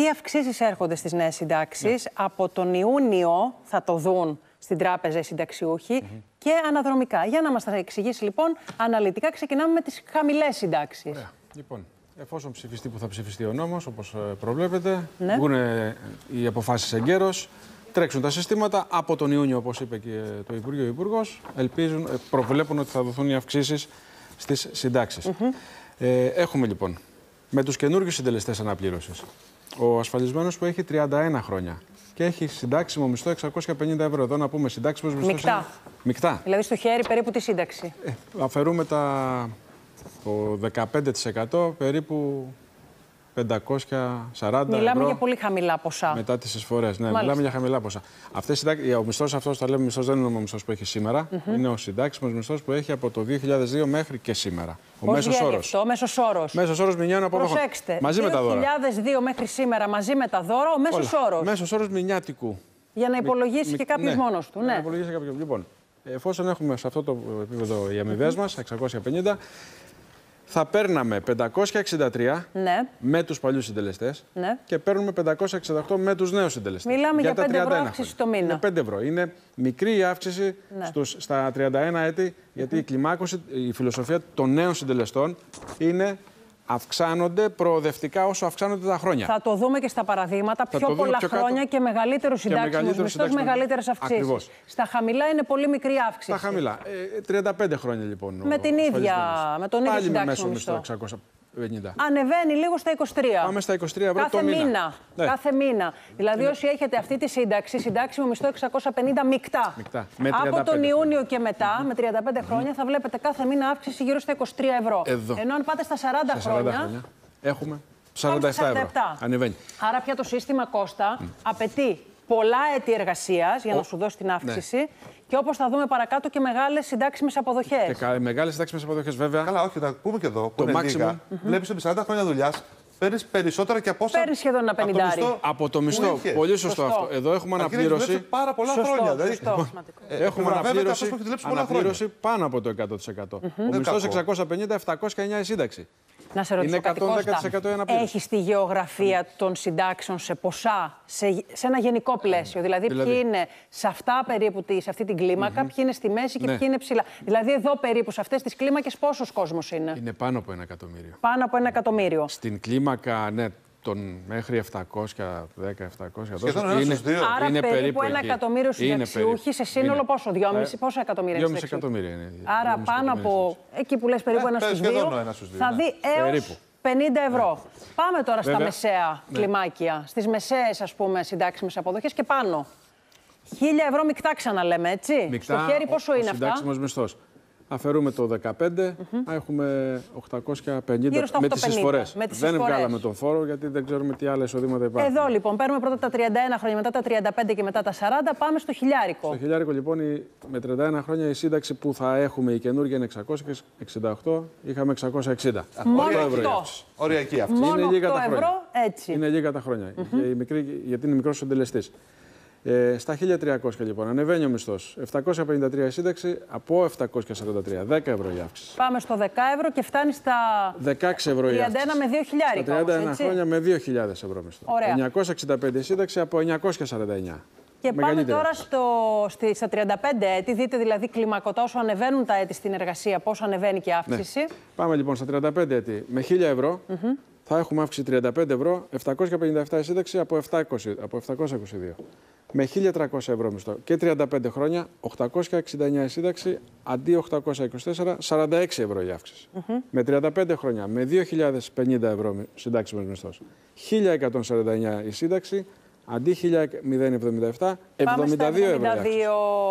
Τι αυξήσεις έρχονται στις νέες συντάξεις; Από τον Ιούνιο θα το δουν στην τράπεζα οι συνταξιούχοι και αναδρομικά. Για να μας τα εξηγήσει λοιπόν αναλυτικά, ξεκινάμε με τις χαμηλές συντάξεις. Ωραία. Λοιπόν, εφόσον ψηφιστεί που θα ψηφιστεί ο νόμος, όπως ε, προβλέπετε, Ναι. βγουν ε, οι αποφάσεις εγκαίρως, τρέξουν τα συστήματα. Από τον Ιούνιο, όπως είπε και το Υπουργείο Υπουργός, ελπίζουν, ε, προβλέπουν ότι θα δοθούν οι αυξήσεις στις συντάξεις. Ε, έχουμε λοιπόν με τους καινούργιους συντελεστές αναπλήρωσης. Ο ασφαλισμένος που έχει 31 χρόνια και έχει συντάξιμο μισθό 650 ευρώ. Εδώ να πούμε συντάξιμος μισθός Μεικτά. είναι- Μεικτά. Δηλαδή στο χέρι περίπου τη σύνταξη. Ε, αφαιρούμε τα, το 15% περίπου 540 Μιλάμε ευρώ για πολύ χαμηλά ποσά. μετά τις εισφορές. Ναι, Μάλιστα. μιλάμε για χαμηλά ποσά. Αυτές, οι συντάξ- ο μισθός αυτός, τα λέμε μισθός, δεν είναι ο μισθός που έχει σήμερα. Είναι ο συντάξιμος μισθός που έχει από το 2002 μέχρι και σήμερα. Ο Πώς μέσος βγαίνει όρος. αυτό, μέσος όρος. Μέσος όρος μηνιαίων αποδοχών. Προσέξτε. Μαζί με τα δώρα. 2002 μέχρι σήμερα μαζί με τα δώρα, ο μέσος Όλα. όρος. Μέσος όρος μηνιάτικου. Για να υπολογίσει Μη- και κάποιος ναι, μόνος του. για να Ναι. υπολογίσει κάποιος. Λοιπόν, εφόσον έχουμε σε αυτό το επίπεδο οι αμοιβές μας, 650, θα παίρναμε 563 ναι. με τους παλιούς συντελεστές Ναι. και παίρνουμε 568 με τους νέους συντελεστές. Μιλάμε για 5 ευρώ αύξηση το μήνα. Είναι 5 ευρώ. Είναι μικρή η αύξηση Ναι. στους, στα 31 έτη, γιατί η κλιμάκωση, η φιλοσοφία των νέων συντελεστών είναι αυξάνονται προοδευτικά όσο αυξάνονται τα χρόνια. Θα το δούμε και στα παραδείγματα. Πιο πολλά χρόνια και μεγαλύτερο συντάξιμο μισθός, μεγαλύτερες αυξήσεις. Στα χαμηλά είναι πολύ μικρή αύξηση. Στα χαμηλά. Ε, 35 χρόνια λοιπόν. Με, την ίδια, με τον ίδιο Πάλι μισθό Ανεβαίνει λίγο στα 23. Πάμε στα 23 κάθε μήνα. Ναι. Κάθε μήνα. Δηλαδή, όσοι έχετε αυτή τη σύνταξη, συντάξιμο μισθό 650 μεικτά. μεικτά. Από τον Ιούνιο και μετά, με 35 χρόνια, θα βλέπετε κάθε μήνα αύξηση γύρω στα 23 ευρώ. Εδώ. Ενώ αν πάτε στα 40, χρόνια. Έχουμε 47, ευρώ. Ανεβαίνει. Άρα πια το σύστημα Κώστα απαιτεί πολλά έτη εργασίας για να σου δώσει την αύξηση και όπως θα δούμε παρακάτω και μεγάλες συντάξιμες αποδοχές. Και κα- μεγάλες συντάξιμες αποδοχές βέβαια. Καλά, όχι, να πούμε και εδώ. Που Το είναι maximum. λίγα. Βλέπεις ότι 40 χρόνια δουλειάς παίρνεις περισσότερα και από όσα. Παίρνεις σχεδόν ένα από το πενηντάρι. μισθό Από το που μισθό. είχες. Πολύ σωστό, Σωστό. αυτό. Εδώ έχουμε Αρκεί να έχεις δουλέψεις αναπλήρωση. πάρα πολλά Σωστό, χρόνια. Δηλαδή, σωστό. Έχουμε επιβραβεύεται αναπλήρωση, αυτός που έχεις δουλέψει πολλά αναπλήρωση πάνω από το 100%. Ο μισθός κακό. 650, 709 η σύνταξη. Να σε ρωτήσω Είναι κάτι, 110% Κώστα. η αναπλήρωση. Έχεις τη γεωγραφία των συντάξεων σε ποσά, σε, σε ένα γενικό πλαίσιο; Δηλαδή, Δηλαδή. ποιοι είναι σε αυτά περίπου, τη- σε αυτή την κλίμακα, ποιοι είναι στη μέση και Ναι. ποιοι είναι ψηλά; Δηλαδή, εδώ περίπου, σε αυτές τις κλίμακες, πόσος κόσμος είναι; Είναι πάνω από ένα εκατομμύριο. Πάνω από ένα εκατομμύριο. Στην κλίμακα, ναι, των μέχρι 710, 700. Σχεδόν τόσο, ένας είναι, στους δύο. Άρα είναι περίπου, ένα εκεί. εκατομμύριο Είναι συνταξιούχοι περίπου. σε σύνολο Είναι. πόσο, δυόμιση, Ε, πόσα εκατομμύρια είναι 2,5 συνταξιούχοι; εκατομμύρια είναι. Άρα 2,5 πάνω εκατομμύρια από, εκεί που λες περίπου Ε, ένας στους σχεδόν δύο, ο ένας στους δύο, θα ναι. δει έως Περίπου. 50 ευρώ. Πάμε τώρα στα Βέβαια. μεσαία κλιμάκια, στις μεσαίες ας πούμε συντάξιμες αποδοχές και πάνω. 1000 ευρώ μεικτά ξαναλέμε, έτσι; Μεικτά, Στο χέρι πόσο ο, είναι ο αυτά; συντάξιμος μισθός. Αφαιρούμε το 15, έχουμε 850 Γύρω στα με τις 850, εισφορές. με τις δεν εισφορές. βγάλαμε τον φόρο γιατί δεν ξέρουμε τι άλλα εισοδήματα υπάρχουν. Εδώ λοιπόν παίρνουμε πρώτα τα 31 χρόνια, μετά τα 35 και μετά τα 40, πάμε στο χιλιάρικο. Το χιλιάρικο λοιπόν η- με 31 χρόνια η σύνταξη που θα έχουμε η καινούργια είναι 668, είχαμε 660. Μόνο 8 ευρώ η αυτό. αύξηση. Οριακή αυτή. Μόνο είναι λίγα 8 τα χρόνια. ευρώ, έτσι. Είναι λίγα τα χρόνια. Για η μικρή, γιατί είναι μικρός συντελεστής. Ε, στα 1300 λοιπόν ανεβαίνει ο μισθός. 753 η σύνταξη από 743. 10 ευρώ η αύξηση. Πάμε στο 10 ευρώ και φτάνει στα 16 ευρώ 31 η αύξηση. με 2 χιλιάρικα. Στα 31 όμως, έτσι. χρόνια με 2.000 ευρώ μισθό. Ωραία. 965 η σύνταξη από 949. Και πάμε Μεγαλύτερη τώρα αύξηση. στο, στη, στα 35 έτη. Δείτε δηλαδή κλιμακωτά όσο ανεβαίνουν τα έτη στην εργασία, πόσο ανεβαίνει και η Ναι. αύξηση. Πάμε λοιπόν στα 35 έτη. Με 1000 ευρώ θα έχουμε αύξηση 35 ευρώ, 757 η σύνταξη από, 720, από 722. Με 1300 ευρώ μισθό και 35 χρόνια, 869 η σύνταξη, αντί 824, 46 ευρώ η αυξηση Με 35 χρόνια, με 2.050 ευρώ συντάξιμος μισθός, 1.149 η σύνταξη, αντί 1.077, 72 Πάμε στα ευρώ η αύξηση.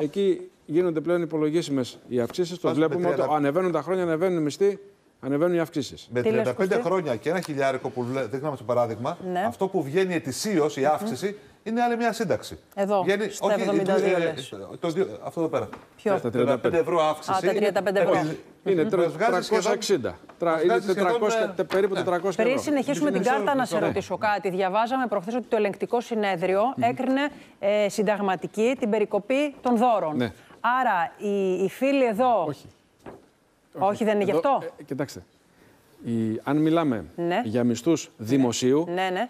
72. Εκεί γίνονται πλέον υπολογίσιμες οι αυξήσεις. Το Πάμε με βλέπουμε ότι 30. ανεβαίνουν τα χρόνια, ανεβαίνουν οι μισθοί, ανεβαίνουν οι αυξήσεις. Με Τι λες, 35 Κωστή; χρόνια και ένα χιλιάρικο που βλέ- δείχναμε στο παράδειγμα, Ναι. αυτό που βγαίνει ετησίως η αύξηση είναι άλλη μια σύνταξη. Εδώ, στα 72 λες. το, δύο- αυτό εδώ πέρα. Ποιο; Στα 35 ευρώ αύξηση. Α, τα 35 ευρώ. Είναι Μας βγάζει 360. Τρα- Είναι βγάζει σχεδόν, 400, ε, περίπου 400 ευρώ. Πριν συνεχίσουμε την Μισό, κάρτα, να μισό, σε ναι. ρωτήσω κάτι. Διαβάζαμε προχθές ότι το ελεγκτικό συνέδριο έκρινε ε, συνταγματική την περικοπή των δώρων. Ναι. Άρα οι, οι φίλοι εδώ. Όχι. Όχι, δεν είναι γι' Εδώ, αυτό; ε, κοιτάξτε. Η, αν μιλάμε Ναι. για μισθούς δημοσίου, Ναι, ναι.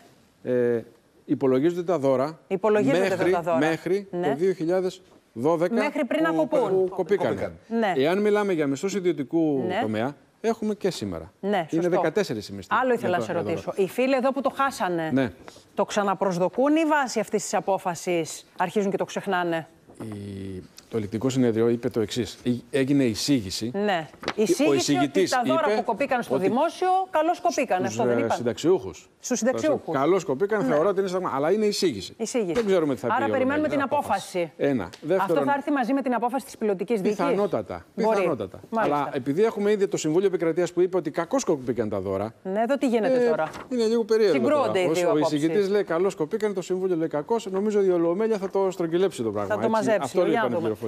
ε, υπολογίζονται τα δώρα Υπολογίζονται μέχρι, τα δώρα. μέχρι Ναι. το 2012 Μέχρι πριν που, από πού; που κοπήκανε. Κοπήκαν. Ναι. Εάν μιλάμε για μισθούς ιδιωτικού Ναι. τομέα, έχουμε και σήμερα. Ναι, Είναι σωστό. 14 οι μισθοί. Άλλο ήθελα για να σε το- για ρωτήσω. δώρα. Οι φίλοι εδώ που το χάσανε, Ναι. το ξαναπροσδοκούν ή βάσει αυτής της απόφασης αρχίζουν και το ξεχνάνε; Η- Το ελεκτικό συνέδριο είπε το εξής. Έγινε εισήγηση. Ναι. Η Ο εισήγηση ότι εισηγητής τα δώρα είπε που κοπήκαν στο ότι δημόσιο, καλώς κοπήκαν. Αυτό δεν είπαν. συνταξιούχους. Στους συνταξιούχους. Καλώς κοπήκαν, θεωρώ ότι είναι σταγμα. Αλλά είναι εισήγηση. Εισήγηση. Δεν ξέρουμε τι θα πει. Άρα η περιμένουμε Ολομέλεια. την απόφαση. Ένα. Δεύτερον, Αυτό θα έρθει μαζί με την απόφαση της πιλωτικής δίκης; Πιθανότατα. Μπορεί. πιθανότατα. Μάλιστα. Αλλά επειδή έχουμε ήδη το Συμβούλιο Επικρατείας που είπε ότι κακώς κοπήκαν τα δώρα. Ναι, εδώ τι γίνεται ε, τώρα; Είναι λίγο περίεργο. Συγκρούονται οι τώρα. δύο Ο απόψεις. εισηγητής λέει καλώς κοπήκαν, το Συμβούλιο λέει κακώς. Νομίζω ότι η Ολομέλεια θα το στρογγυλέψει το πράγμα. Θα το έτσι. μαζέψει. Αυτό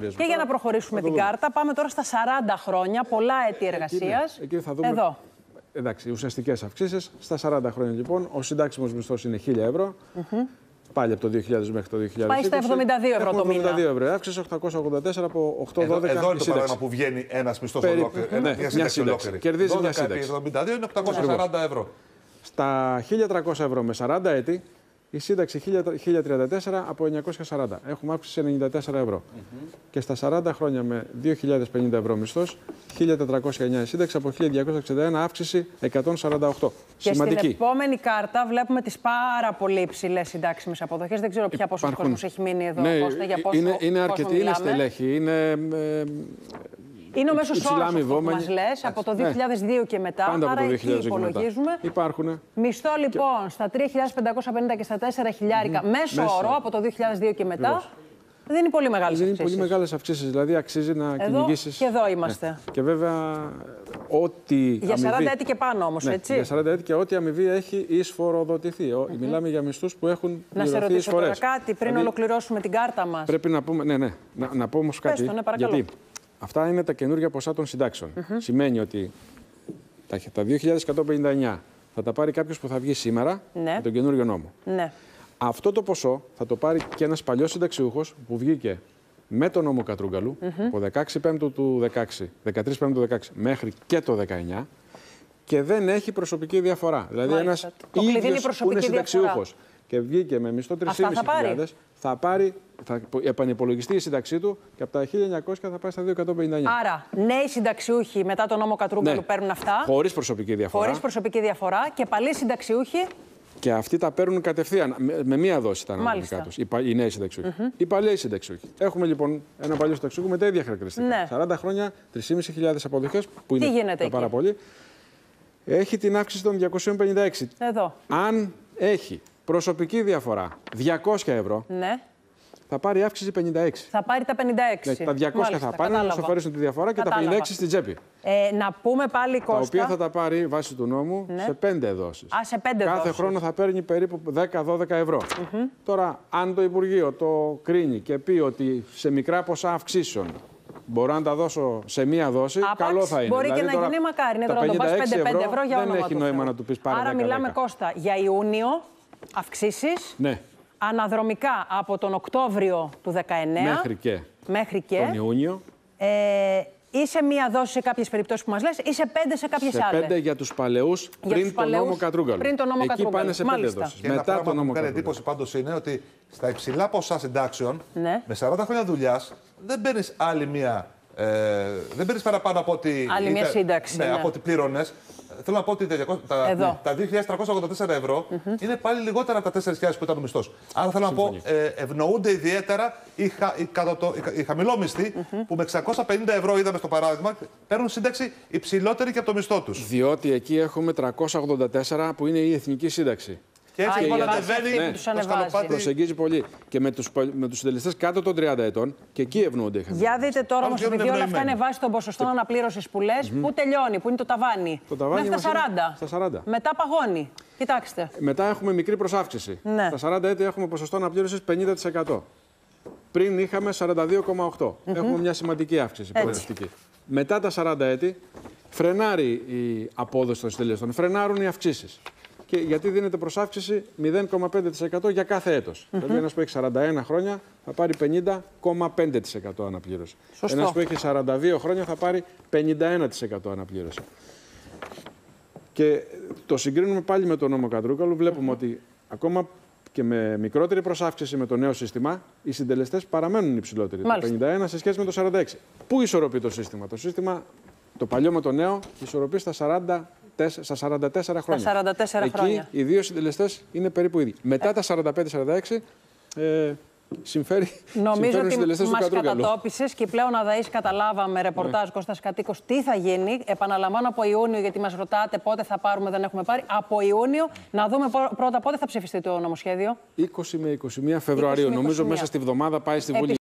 για λέει να οι δούμε. πληροφορίες Και μου. για να Τώρα προχωρήσουμε θα το την δούμε. κάρτα, πάμε τώρα στα 40 χρόνια, πολλά έτη εργασίας. Εκεί θα δούμε. Εδώ. Εντάξει, ουσιαστικές αυξήσεις. Στα 40 χρόνια λοιπόν, ο συντάξιμος μισθός είναι 1000 ευρώ. Πάλι από το 2000 μέχρι το 2020. Πάει στα 72 ευρώ το Έχουμε μήνα. 72 ευρώ. Αύξηση 884 από 812 Εδώ, εδώ η είναι το σύνταξη. παράδειγμα που βγαίνει ένας μισθός Περίπου. ολόκληρο. Ναι, Ένα- μια Μια σύνταξη σύνταξη. ολόκληρη. Κερδίζει μια 12 επί σύνταξη. 72 είναι 840 ευρώ. Στα 1300 ευρώ με 40 έτη, η σύνταξη 1034 από 940. Έχουμε αύξηση 94 ευρώ. Και στα 40 χρόνια με 2.050 ευρώ μισθός, 1.409 η σύνταξη από 1.261 αύξηση 148. Και Σημαντική. στην επόμενη κάρτα βλέπουμε τις πάρα πολύ υψηλές συντάξιμες αποδοχές. Δεν ξέρω πια πόσος Υπάρχουν- κόσμος έχει μείνει εδώ, Ναι, Κώστα, για πόσο είναι, είναι κόσμο αρκετοί, είναι μιλάμε. στελέχοι, είναι ε, Είναι ο μέσος υψηλά όρος που αμοιβόμενοι. μας λες από το Ναι. 2002 και μετά. πάντα από άρα το 2000 εκεί και μετά. υπολογίζουμε. Υπάρχουν. Μισθό λοιπόν στα 3.550 και στα 4 χιλιάρικα μέσο Μέσο. όρο από το 2002 και μετά. Δεν είναι πολύ μεγάλες Δεν είναι πολύ μεγάλες αυξήσεις, δηλαδή αξίζει να Εδώ κυνηγήσεις. και εδώ είμαστε. Και βέβαια, ό,τι. Για 40 αμοιβή- έτη και πάνω όμως, Ναι, έτσι. για 40 έτη και ό,τι αμοιβή έχει εισφοροδοτηθεί. Ο- Μιλάμε για μισθούς που έχουν Να σε πληρωθεί ρωτήσω τώρα εισφορές. κάτι πριν Δηλαδή, ολοκληρώσουμε την κάρτα μας. Πρέπει να πούμε. Ναι, ναι. Να, να πω όμως κάτι. το, ναι, παρακαλώ. γιατί; Αυτά είναι τα καινούργια ποσά των συντάξεων. Σημαίνει ότι τα, τα 2.159 θα τα πάρει κάποιος που θα βγει σήμερα Ναι. με τον καινούριο νόμο. Ναι. Αυτό το ποσό θα το πάρει και ένας παλιός συνταξιούχος που βγήκε με τον νόμο Κατρούγκαλου από 16 Πέμπτου του 16, 13 Πέμπτου του 16 μέχρι και το 19 και δεν έχει προσωπική διαφορά. Δηλαδή Μάλιστα. ένας Το κλειδί είναι η ίδιος που προσωπική είναι διαφορά. συνταξιούχος και βγήκε με μισθό 3.500 Αυτά θα πάρει. θα πάρει, θα επανυπολογιστεί η σύνταξή του και από τα 1.900 θα πάει στα 2.159. Άρα, νέοι συνταξιούχοι μετά τον νόμο Κατρούγκαλου Ναι. παίρνουν αυτά. Χωρίς προσωπική διαφορά. Χωρίς προσωπική διαφορά και παλιοί συνταξιούχοι. Και αυτοί τα παίρνουν κατευθείαν, με, με μία δόση τα Μάλιστα. αναλογικά τους. Οι, πα- οι νέοι συνταξιούχοι. Οι παλιοί συνταξιούχοι. Έχουμε λοιπόν ένα παλιό συνταξιούχο με τα ίδια χαρακτηριστικά. Ναι. 40 χρόνια, 3.500 αποδοχές, που είναι γίνεται τα εκεί; πάρα πολύ. Έχει την αύξηση των 256. Εδώ. Αν έχει προσωπική διαφορά 200 ευρώ, Ναι. θα πάρει αύξηση 56. Θα πάρει τα 56. Ναι, τα 200 Μάλιστα, θα πάνε να κατάλαβα. σου αφαιρέσουν τη διαφορά και Κατάλαβα. τα 56 στην τσέπη. Ε, να πούμε πάλι, Τα Κώστα. οποία θα τα πάρει βάσει του νόμου Ναι. σε πέντε δόσεις. Α, σε πέντε Κάθε δόσεις. χρόνο θα παίρνει περίπου 10-12 ευρώ. Τώρα, αν το Υπουργείο το κρίνει και πει ότι σε μικρά ποσά αυξήσεων μπορώ να τα δώσω σε μία δόση, Άπαξ, καλό θα είναι. Μπορεί Δηλαδή, και να τώρα, γίνει μακάρι. Είναι τα τώρα να το πας 56 5-5 ευρώ, για δεν όνομα έχει του νόημα Θεού. να του πεις πάρε Άρα 10-10. μιλάμε, Κώστα, για Ιούνιο αυξήσεις. Ναι, Αναδρομικά από τον Οκτώβριο του 19 μέχρι και μέχρι και τον Ιούνιο. ε, ή σε μία δόση σε κάποιες περιπτώσεις που μας λες, ή σε πέντε σε κάποιες Σε άλλες. πέντε για τους παλαιούς πριν τους τον παλαιούς, νόμο Κατρούγκαλου. πριν τον νόμο Εκεί Κατρούγκαλου. πάνε σε πέντε Μάλιστα. δόσεις. Και ένα Μετά πράγμα τον που νόμο μου κάνει Κατρούγκαλου. εντύπωση πάντως είναι ότι στα υψηλά ποσά συντάξεων, Ναι. με 40 χρόνια δουλειάς, δεν παίρνεις άλλη μία. Ε, δεν παίρνεις παραπάνω από ότι. Άλλη μία ήταν- σύνταξη, Ναι, ναι. από ό,τι πλήρωνες. Θέλω να πω ότι τα, 200 τα, Εδώ. τα 2.384 ευρώ είναι πάλι λιγότερα από τα 4.000 που ήταν ο μισθός. Άρα θέλω να πω, ε, ευνοούνται ιδιαίτερα οι, χα, οι, κατά το, οι, χα- οι χαμηλόμισθοι που με 650 ευρώ είδαμε στο παράδειγμα παίρνουν σύνταξη υψηλότερη και από το μισθό τους. Διότι εκεί έχουμε 384 που είναι η εθνική σύνταξη. Και έτσι Α, λοιπόν η βάση ανεβαίνει αυτή που το τους ανεβάζει. σκαλοπάτι. Προσεγγίζει πολύ. Και με τους με τους συντελεστές κάτω των 30 ετών και εκεί ευνοούνται οι χαμηλοί. Για δείτε τώρα όμως, Άλλοι επειδή όλα αυτά ευνοημένοι. είναι βάση των ποσοστών αναπλήρωσης που λες, πού τελειώνει, πού είναι το ταβάνι; Το ταβάνι Μέχρι τα μας 40. είναι στα 40. Μετά παγώνει. Κοιτάξτε. Μετά έχουμε μικρή προσάυξηση. Ναι. Στα 40 έτη έχουμε ποσοστό αναπλήρωσης 50%. Πριν είχαμε 42,8. Έχουμε μια σημαντική αύξηση προοδευτική. Μετά τα 40 έτη φρενάρει η απόδοση των συντελεστών, φρενάρουν οι αυξήσεις. Και γιατί δίνεται προσάυξηση 0,5% για κάθε έτος. Δηλαδή ένας που έχει 41 χρόνια θα πάρει 50,5% αναπλήρωση. Σωστό. Ένας που έχει 42 χρόνια θα πάρει 51% αναπλήρωση. Και το συγκρίνουμε πάλι με τον νόμο Κατρούκαλου. Βλέπουμε ότι ακόμα και με μικρότερη προσάυξηση με το νέο σύστημα, οι συντελεστές παραμένουν υψηλότεροι. Μάλιστα. Το 51 σε σχέση με το 46. Πού ισορροπεί το σύστημα; Το σύστημα, το παλιό με το νέο, ισορροπεί στα 44, στα 44 χρόνια. 44 Εκεί χρόνια. οι δύο συντελεστές είναι περίπου ίδιοι. Μετά τα 45-46 ε, συμφέρει, Νομίζω συμφέρουν οι ότι συντελεστές του μας Κατρούγκαλου. κατατόπισες και πλέον αδαεί καταλάβαμε ρεπορτάζ Κώστας Κατοίκος τι θα γίνει. Επαναλαμβάνω από Ιούνιο, γιατί μας ρωτάτε πότε θα πάρουμε, δεν έχουμε πάρει. Από Ιούνιο να δούμε πό- πρώτα πότε θα ψηφιστεί το νομοσχέδιο. 20 με 21 Φεβρουαρίου. 20 με Νομίζω 21. μέσα στη βδομάδα πάει στη Βουλή.